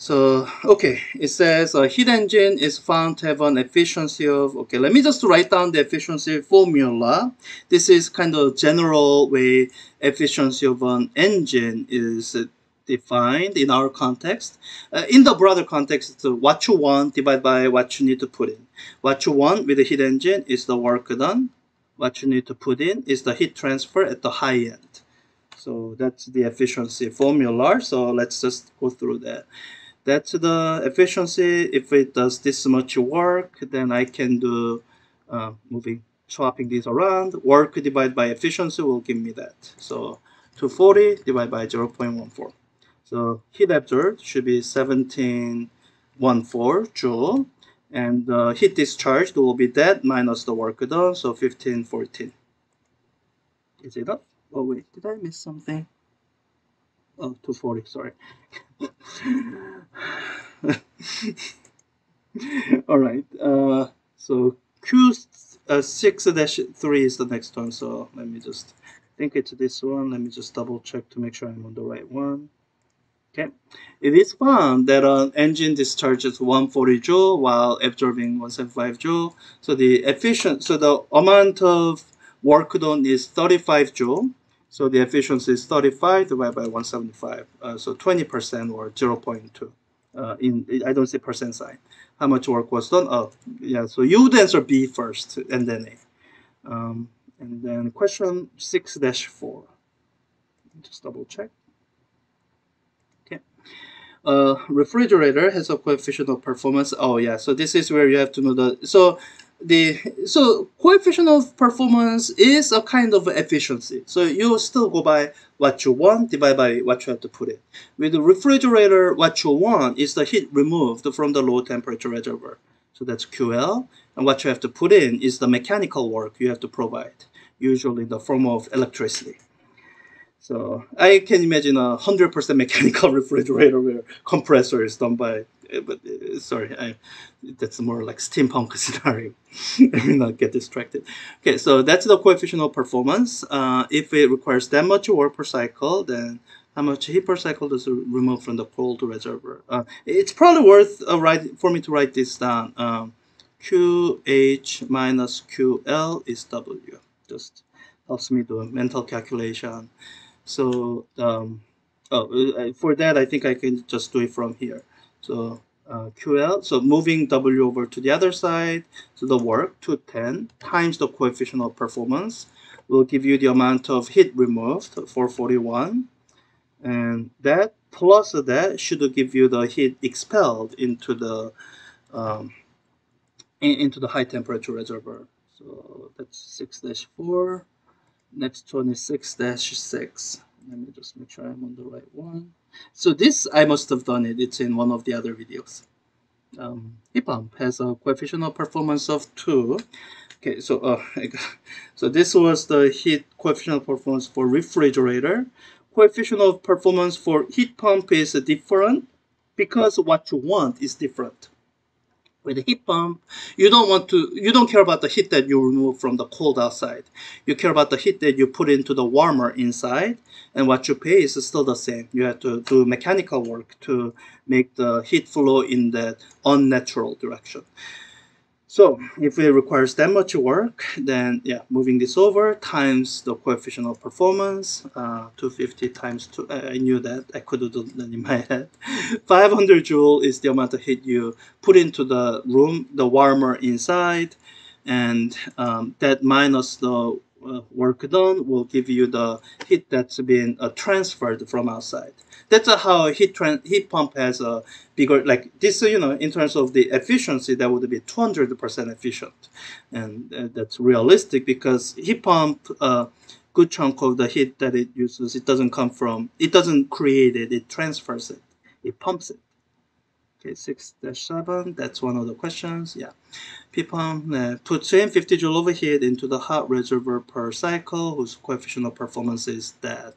So, okay, it says a heat engine is found to have an efficiency of, okay, let me just write down the efficiency formula. This is kind of general way efficiency of an engine is defined in our context. Uh, in the broader context, it's what you want divided by what you need to put in. What you want with the heat engine is the work done. What you need to put in is the heat transfer at the high end. So that's the efficiency formula. So let's just go through that. That's the efficiency. If it does this much work, then I can do uh, moving, swapping these around. Work divided by efficiency will give me that. So 240 divided by 0 0.14. So heat absorbed should be 1714 joule. And the heat discharged will be that minus the work done, so 1514. Is it up? Oh wait, did I miss something? Oh, 240, sorry. All right, uh, so Q6-3 uh, is the next one, so let me just think it's this one. Let me just double check to make sure I'm on the right one. Okay, it is found that an engine discharges 140 joule while absorbing 175 joule. So the efficient, so the amount of work done is 35 joule. So the efficiency is 35 divided by 175. Uh, so 20% or 0 0.2. Uh, in I don't see percent sign. How much work was done? Oh, yeah. So you would answer B first and then A. Um, and then question 6-4. Just double check. Okay. Uh, refrigerator has a coefficient of performance. Oh yeah. So this is where you have to know the. So the so coefficient of performance is a kind of efficiency. So you still go by what you want divided by what you have to put in. With the refrigerator, what you want is the heat removed from the low temperature reservoir. So that's QL. And what you have to put in is the mechanical work you have to provide, usually in the form of electricity. So I can imagine a 100% mechanical refrigerator where compressor is done by uh, but uh, sorry, I, that's more like steampunk scenario. Let me not get distracted. Okay, so that's the coefficient of performance. Uh, if it requires that much work per cycle, then how much heat per cycle does it remove from the cold reservoir? Uh, it's probably worth uh, write, for me to write this down. Um, QH minus QL is W. Just helps me do a mental calculation. So um, oh, for that, I think I can just do it from here. So uh, QL, so moving W over to the other side, so the work, 210 times the coefficient of performance will give you the amount of heat removed, 441. And that plus that should give you the heat expelled into the um, into the high temperature reservoir. So that's 6-4. Next one is 6-6. Let me just make sure I'm on the right one. So this, I must have done it. It's in one of the other videos. Um, heat pump has a coefficient of performance of 2. Okay, so uh, so this was the heat coefficient of performance for refrigerator. Coefficient of performance for heat pump is different because what you want is different with a heat pump, you don't want to, you don't care about the heat that you remove from the cold outside. You care about the heat that you put into the warmer inside, and what you pay is still the same. You have to do mechanical work to make the heat flow in that unnatural direction. So if it requires that much work, then yeah, moving this over times the coefficient of performance, uh, 250 times 2, I knew that, I could do that in my head. 500 joule is the amount of heat you put into the room, the warmer inside, and um, that minus the uh, work done will give you the heat that's been uh, transferred from outside. That's how heat heat pump has a bigger like this you know in terms of the efficiency that would be 200% efficient. And uh, that's realistic because heat pump uh, good chunk of the heat that it uses it doesn't come from it doesn't create it it transfers it it pumps it okay 6-7 that's one of the questions yeah People uh, puts in 50 joule of heat into the hot reservoir per cycle whose coefficient of performance is that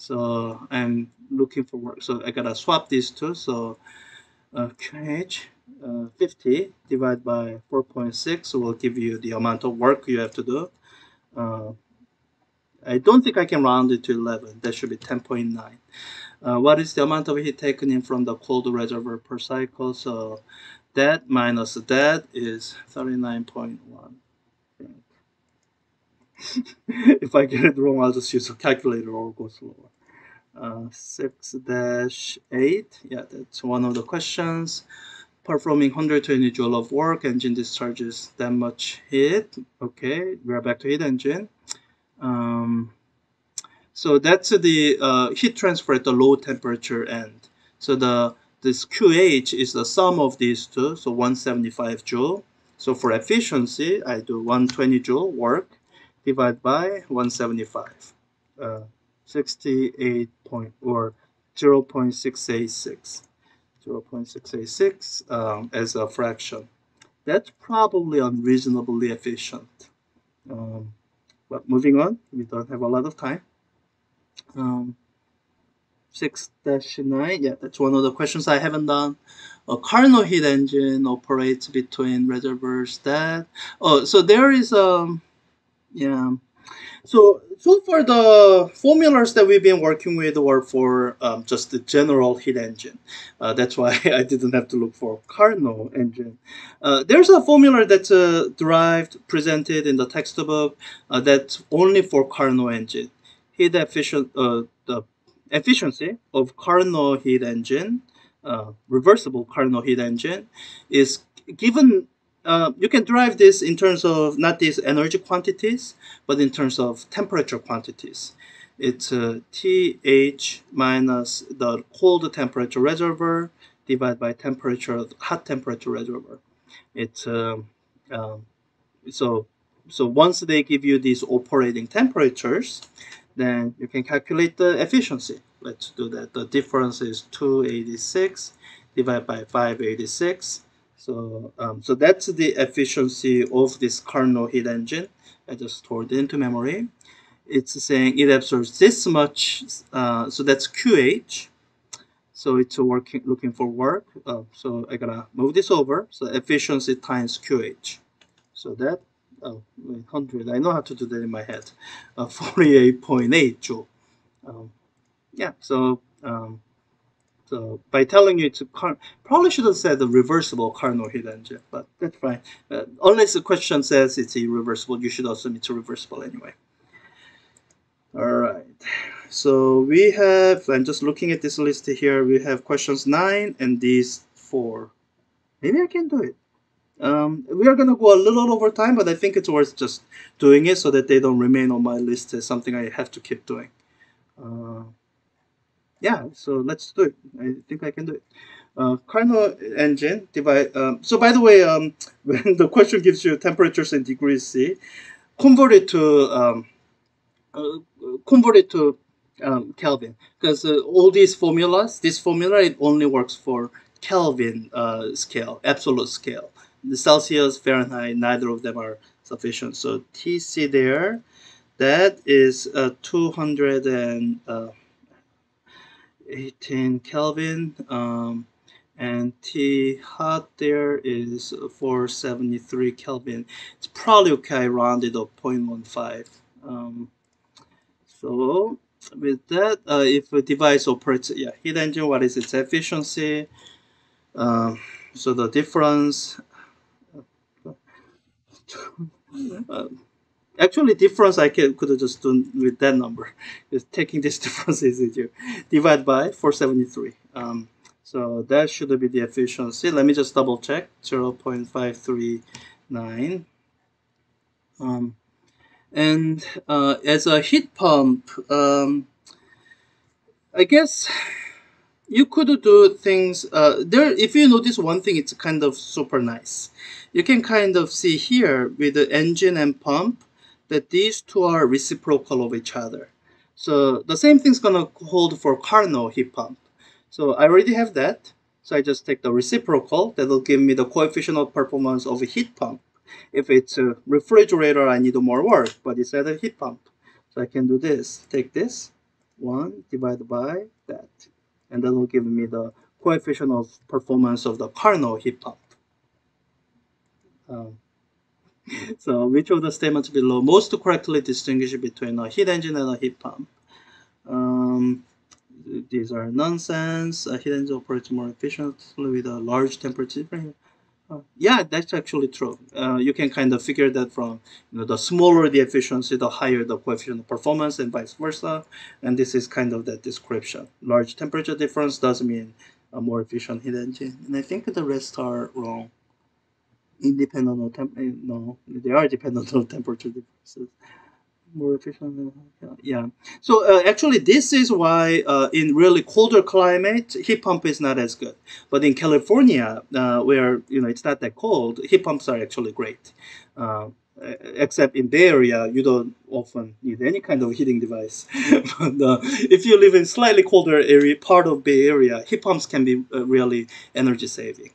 so I'm looking for work. So I gotta swap these two. So uh, QH uh, 50 divided by 4.6 will give you the amount of work you have to do. Uh, I don't think I can round it to 11. That should be 10.9. uh, what is the amount of heat taken in from the cold reservoir per cycle? So that minus that is 39.1. if I get it wrong, I'll just use a calculator or go slower. Uh, 6 dash 8, yeah, that's one of the questions. Performing 120 joule of work, engine discharges that much heat. Okay, we're back to heat engine. Um, so that's the uh, heat transfer at the low temperature end. So the this QH is the sum of these two, so 175 joule. So for efficiency, I do 120 joule work divided by 175, uh, 68 point or 0 0.686, 0 0.686 um, as a fraction. That's probably unreasonably efficient. Um, but moving on, we don't have a lot of time. Um, 6-9, yeah, that's one of the questions I haven't done. A Carnot heat engine operates between reservoirs that, oh, so there is, um, yeah. So, so far the formulas that we've been working with were for um, just the general heat engine. Uh, that's why I didn't have to look for Carnot engine. Uh, there's a formula that's uh, derived, presented in the textbook uh, that's only for Carnot engine. Heat efficient, uh, the efficiency of Carnot heat engine, uh, reversible Carnot heat engine, is given. Uh, you can derive this in terms of not these energy quantities, but in terms of temperature quantities. It's uh, TH minus the cold temperature reservoir divided by temperature hot temperature reservoir. It's um, um, so so once they give you these operating temperatures, then you can calculate the efficiency. Let's do that. The difference is 286 divided by 586. So, um, so that's the efficiency of this Carnot heat engine. I just stored it into memory. It's saying it absorbs this much, uh, so that's QH. So it's working, looking for work. Uh, so I gotta move this over. So efficiency times QH. So that oh, 100. I know how to do that in my head. Uh, 48.8 joule. Um, yeah, so um, so by telling you to car probably should have said the reversible Carnot heat engine, but that's fine. Uh, unless the question says it's irreversible, you should assume it's reversible anyway. All right. So we have, I'm just looking at this list here, we have questions 9 and these 4. Maybe I can do it. Um, we are going to go a little over time, but I think it's worth just doing it so that they don't remain on my list as something I have to keep doing. Uh, yeah, so let's do it. I think I can do it. Uh, engine divide. Um, so by the way, um, when the question gives you temperatures in degrees C, convert it to um, uh, convert it to um, Kelvin because uh, all these formulas, this formula, it only works for Kelvin uh, scale, absolute scale the Celsius, Fahrenheit, neither of them are sufficient. So TC there, that is uh, 218 uh, Kelvin. Um, and T hot there is 473 Kelvin. It's probably okay, rounded up 0.15. Um, so with that, uh, if a device operates, yeah, heat engine, what is its efficiency? Um, so the difference uh, actually difference I can, could have just done with that number. Just taking this difference is easier. Divide by 473. Um, so that should be the efficiency. Let me just double check. 0 0.539. Um, and uh, as a heat pump, um, I guess you could do things uh, there. If you notice one thing, it's kind of super nice you can kind of see here with the engine and pump that these two are reciprocal of each other. So the same thing's gonna hold for Carnot heat pump. So I already have that. So I just take the reciprocal, that'll give me the coefficient of performance of a heat pump. If it's a refrigerator, I need more work, but it's at a heat pump. So I can do this, take this, 1 divided by that. And that'll give me the coefficient of performance of the Carnot heat pump. Um, so which of the statements below most correctly distinguish between a heat engine and a heat pump? Um, these are nonsense. A heat engine operates more efficiently with a large temperature difference. Uh, yeah, that's actually true. Uh, you can kind of figure that from you know the smaller the efficiency, the higher the coefficient of performance, and vice versa. And this is kind of that description. Large temperature difference does mean a more efficient heat engine, and I think the rest are wrong. Independent of temp, no, they are dependent on temperature differences. Yeah. So uh, actually, this is why uh, in really colder climate, heat pump is not as good. But in California, uh, where you know it's not that cold, heat pumps are actually great. Uh, except in Bay Area, you don't often need any kind of heating device. but uh, if you live in slightly colder area, part of Bay Area, heat pumps can be uh, really energy saving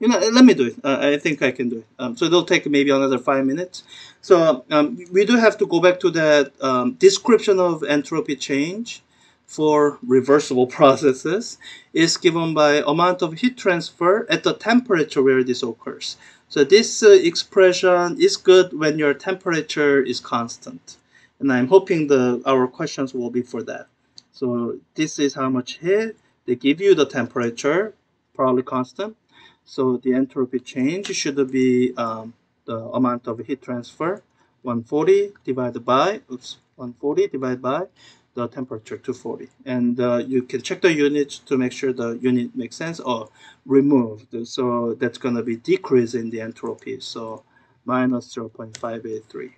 you know, let me do it. Uh, I think I can do it. Um, so it'll take maybe another five minutes. So um, we do have to go back to that um, description of entropy change for reversible processes is given by amount of heat transfer at the temperature where this occurs. So this uh, expression is good when your temperature is constant. And I'm hoping the our questions will be for that. So this is how much heat. They give you the temperature, probably constant. So the entropy change should be um, the amount of heat transfer, 140 divided by, oops, 140 divided by the temperature 240. And uh, you can check the unit to make sure the unit makes sense or removed. So that's going to be decrease in the entropy. So minus 0.583.